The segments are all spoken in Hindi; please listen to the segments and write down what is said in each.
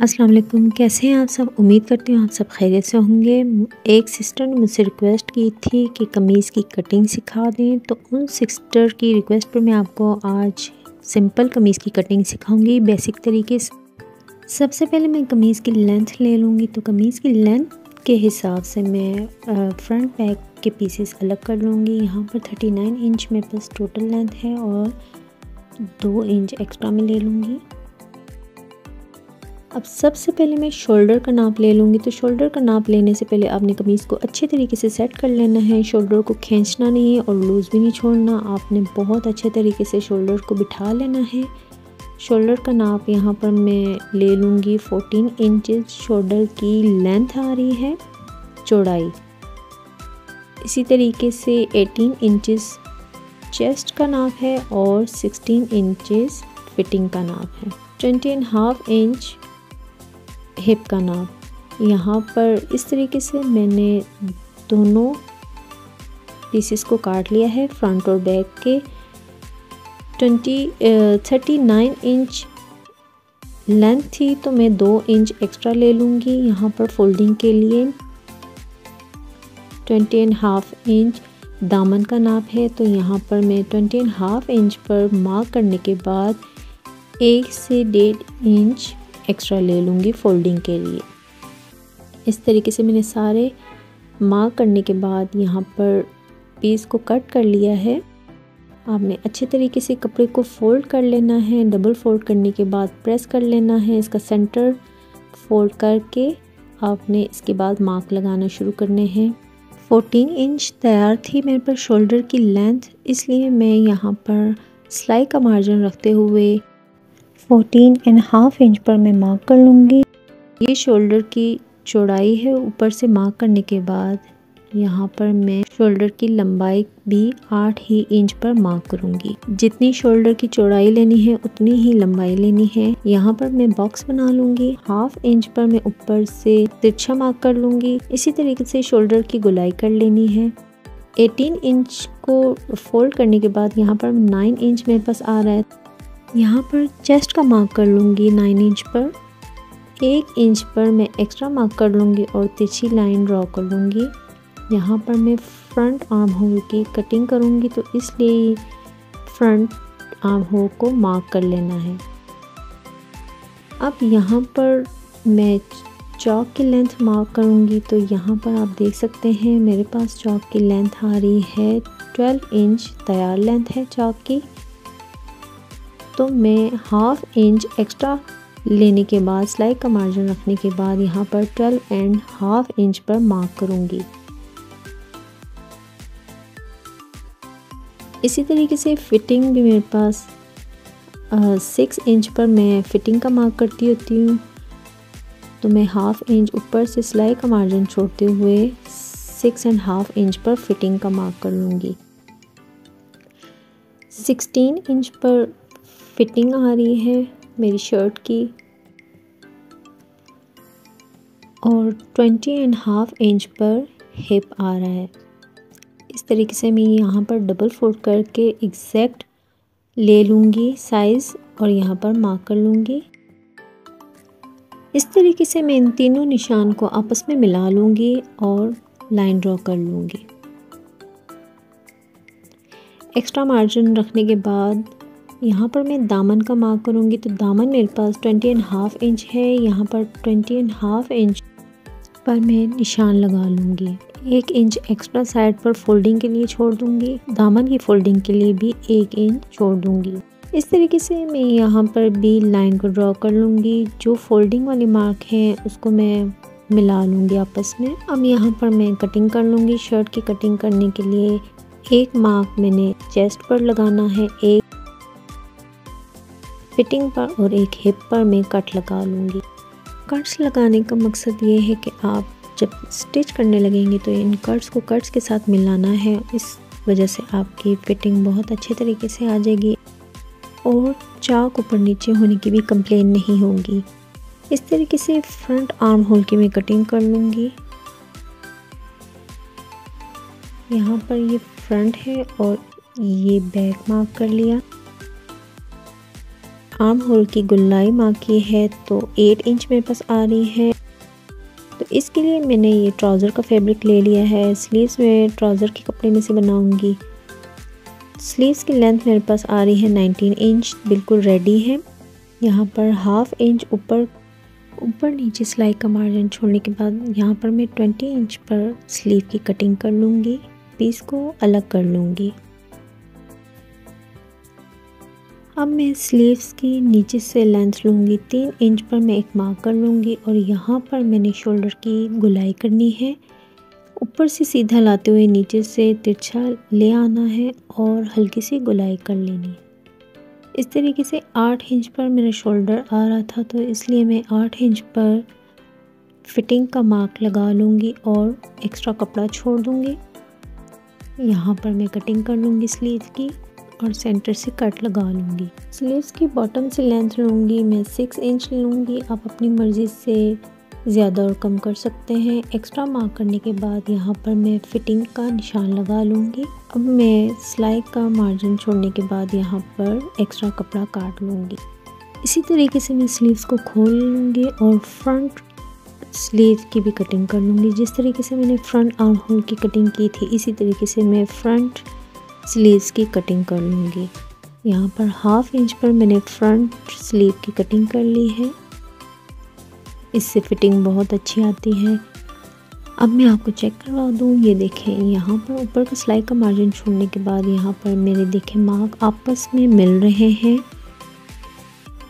अस्सलाम वालेकुम कैसे हैं आप सब? उम्मीद करती हूँ आप सब खैरियत से होंगे। एक सिस्टर ने मुझसे रिक्वेस्ट की थी कि कमीज़ की कटिंग सिखा दें तो उन सिस्टर की रिक्वेस्ट पर मैं आपको आज सिंपल कमीज़ की कटिंग सिखाऊँगी बेसिक तरीके से। सबसे पहले मैं कमीज़ की लेंथ ले लूँगी तो कमीज़ की लेंथ के हिसाब से मैं फ्रंट बैक के पीसेस अलग कर लूँगी। यहाँ पर 39 इंच मेरे पास टोटल लेंथ है और दो इंच एक्स्ट्रा में ले लूँगी। अब सबसे पहले मैं शोल्डर का नाप ले लूँगी। तो शोल्डर का नाप लेने से पहले आपने कमीज़ को अच्छे तरीके से सेट कर लेना है। शोल्डर को खींचना नहीं है और लूज़ भी नहीं छोड़ना। आपने बहुत अच्छे तरीके से शोल्डर को बिठा लेना है। शोल्डर का नाप यहाँ पर मैं ले लूँगी 14 इंचज़ शोल्डर की लेंथ आ रही है चौड़ाई। इसी तरीके से 18 इंचज़ चेस्ट का नाप है और 16 इंचज़ फिटिंग का नाप है। Twenty and half inch hip का नाप यहाँ पर इस तरीके से मैंने दोनों पीसेस को काट लिया है फ्रंट और बैक के। Twenty thirty nine inch length थी तो मैं दो इंच एक्स्ट्रा ले लूँगी यहाँ पर फोल्डिंग के लिए। ट्वेंटी एंड हाफ़ इंच दामन का नाप है तो यहाँ पर मैं ट्वेंटी एंड हाफ़ इंच पर मार्क करने के बाद एक से डेढ़ इंच एक्स्ट्रा ले लूँगी फोल्डिंग के लिए। इस तरीके से मैंने सारे मार्क करने के बाद यहाँ पर पीस को कट कर लिया है। आपने अच्छे तरीके से कपड़े को फोल्ड कर लेना है डबल फोल्ड करने के बाद प्रेस कर लेना है, इसका सेंटर फोल्ड करके आपने इसके बाद मार्क लगाना शुरू करने हैं। 14 इंच तैयार थी मेरे पर शोल्डर की लेंथ इसलिए मैं यहाँ पर सिलाई का मार्जिन रखते हुए फोर्टीन एंड हाफ़ इंच पर मैं मार्क कर लूँगी। ये शोल्डर की चौड़ाई है, ऊपर से मार्क करने के बाद यहाँ पर मैं शोल्डर की लंबाई भी आठ ही इंच पर मार्क करूँगी। जितनी शोल्डर की चौड़ाई लेनी है, उतनी ही लंबाई लेनी है। यहाँ पर मैं बॉक्स बना लूँगी। हाफ़ इंच पर मैं ऊपर से तिरछा मार्क कर लूँगी। इसी तरीके से शोल्डर की गुलाई कर लेनी है। 18 इंच को फोल्ड करने के बाद यहाँ पर 9 इंच मेरे पास आ रहा है। यहाँ पर चेस्ट का मार्क कर लूँगी नाइन इंच पर। एक इंच पर मैं एक्स्ट्रा मार्क कर लूँगी और तिरछी लाइन ड्रॉ कर लूँगी। यहाँ पर मैं फ्रंट आर्म होल की कटिंग करूँगी तो इसलिए फ्रंट आर्म होल को मार्क कर लेना है। अब यहाँ पर मैं चौक की लेंथ मार्क करूँगी तो यहाँ पर आप देख सकते हैं मेरे पास चौक की लेंथ आ रही है। 12 इंच तैयार लेंथ है चौक की। तो मैं हाफ़ इंच एक्स्ट्रा लेने के बाद सिलाई का मार्जिन रखने के बाद यहाँ पर 12 एंड हाफ़ इंच पर मार्क करूँगी। इसी तरीके से फिटिंग भी मेरे पास सिक्स इंच पर मैं फिटिंग का मार्क करती होती हूँ। तो मैं हाफ़ इंच ऊपर से सिलाई का मार्जिन छोड़ते हुए सिक्स एंड हाफ़ इंच पर फिटिंग का मार्क कर लूँगी। सिक्सटीन इंच पर फिटिंग आ रही है मेरी शर्ट की। और ट्वेंटी एंड हाफ़ इंच पर हिप आ रहा है। इस तरीके से मैं यहाँ पर डबल फोल्ड करके एग्जैक्ट ले लूँगी साइज़ और यहाँ पर मार्क कर लूँगी। इस तरीके से मैं इन तीनों निशान को आपस में मिला लूँगी और लाइन ड्रॉ कर लूँगी। एक्स्ट्रा मार्जिन रखने के बाद यहाँ पर मैं दामन का मार्क करूँगी। तो दामन मेरे पास ट्वेंटी एंड हाफ़ इंच है। यहाँ पर ट्वेंटी एंड हाफ़ इंच पर मैं निशान लगा लूँगी। एक इंच एक्स्ट्रा साइड पर फोल्डिंग के लिए छोड़ दूँगी। दामन की फोल्डिंग के लिए भी एक इंच छोड़ दूँगी। इस तरीके से मैं यहाँ पर भी लाइन को ड्रॉ कर लूँगी। जो फोल्डिंग वाले मार्क हैं, उसको मैं मिला लूँगी आपस में। अब यहाँ पर मैं कटिंग कर लूँगी। शर्ट की कटिंग करने के लिए एक मार्क मैंने चेस्ट पर लगाना है। एक फिटिंग पर और एक हिप पर मैं कट लगा लूँगी। कट्स लगाने का मकसद ये है कि आप जब स्टिच करने लगेंगे तो इन कट्स को कट्स के साथ मिलाना है। इस वजह से आपकी फिटिंग बहुत अच्छे तरीके से आ जाएगी और चाक ऊपर नीचे होने की भी कंप्लेन नहीं होगी। इस तरीके से फ्रंट आर्म होल की मैं कटिंग कर लूँगी। यहाँ पर ये फ्रंट है और ये बैक मार्क कर लिया। आर्म होल की गुलाई मार्क की है तो एट इंच मेरे पास आ रही है। तो इसके लिए मैंने ये ट्राउज़र का फैब्रिक ले लिया है। स्लीव्स में ट्राउज़र के कपड़े में से बनाऊँगी। स्लीव्स की लेंथ मेरे पास आ रही है 19 इंच बिल्कुल रेडी है। यहाँ पर हाफ़ इंच ऊपर ऊपर नीचे सिलाई का मार्जिन छोड़ने के बाद यहाँ पर मैं 20 इंच पर स्लीव की कटिंग कर लूँगी। पीस को अलग कर लूँगी। अब मैं स्लीव्स की नीचे से लेंथ लूँगी तीन इंच पर मैं एक मार्क कर लूँगी और यहाँ पर मैंने शोल्डर की गुलाई करनी है। ऊपर से सीधा लाते हुए नीचे से तिरछा ले आना है और हल्की सी गुलाई कर लेनी। इस तरीके से आठ इंच पर मेरा शोल्डर आ रहा था तो इसलिए मैं आठ इंच पर फिटिंग का मार्क लगा लूँगी और एक्स्ट्रा कपड़ा छोड़ दूँगी। यहाँ पर मैं कटिंग कर लूँगी स्लीव की। और सेंटर से कट लगा लूँगी। स्लीव्स की बॉटम से लेंथ लूँगी, मैं सिक्स इंच लूँगी। आप अपनी मर्ज़ी से ज़्यादा और कम कर सकते हैं। एक्स्ट्रा मार्क करने के बाद यहाँ पर मैं फ़िटिंग का निशान लगा लूँगी। अब मैं सिलाई का मार्जिन छोड़ने के बाद यहाँ पर एक्स्ट्रा कपड़ा काट लूँगी। इसी तरीके से मैं स्लीव्स को खोल लूँगी और फ्रंट स्लीव की भी कटिंग कर लूँगी। जिस तरीके से मैंने फ्रंट आर्म होल की कटिंग की थी, इसी तरीके से मैं फ्रंट स्लीव्स की कटिंग कर लूँगी। यहाँ पर हाफ़ इंच पर मैंने फ्रंट स्लीव की कटिंग कर ली है। इससे फिटिंग बहुत अच्छी आती है। अब मैं आपको चेक करवा दूँ। ये देखें, यहाँ पर ऊपर का सिलाई का मार्जिन छोड़ने के बाद यहाँ पर मेरे देखें मार्क आपस में मिल रहे हैं।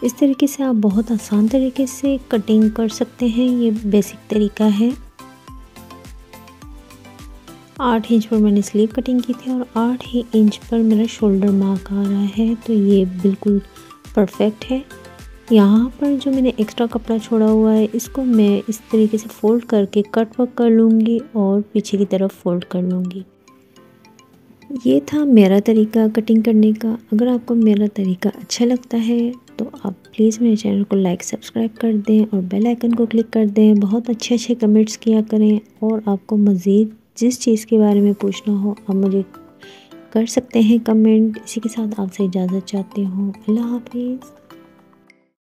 इस तरीके से आप बहुत आसान तरीके से कटिंग कर सकते हैं। ये बेसिक तरीका है। आठ इंच पर मैंने स्लीव कटिंग की थी और आठ ही इंच पर मेरा शोल्डर मार्क आ रहा है तो ये बिल्कुल परफेक्ट है। यहाँ पर जो मैंने एक्स्ट्रा कपड़ा छोड़ा हुआ है, इसको मैं इस तरीके से फ़ोल्ड करके कट वर्क कर लूँगी और पीछे की तरफ़ फ़ोल्ड कर लूँगी। ये था मेरा तरीका कटिंग करने का। अगर आपको मेरा तरीका अच्छा लगता है तो आप प्लीज़ मेरे चैनल को लाइक, सब्सक्राइब कर दें और बेल आइकन को क्लिक कर दें। बहुत अच्छे अच्छे कमेंट्स किया करें और आपको मज़ीद जिस चीज़ के बारे में पूछना हो, आप मुझे कर सकते हैं कमेंट इसी के साथ आपसे इजाज़त चाहती हूँ। अल्लाह हाफिज़।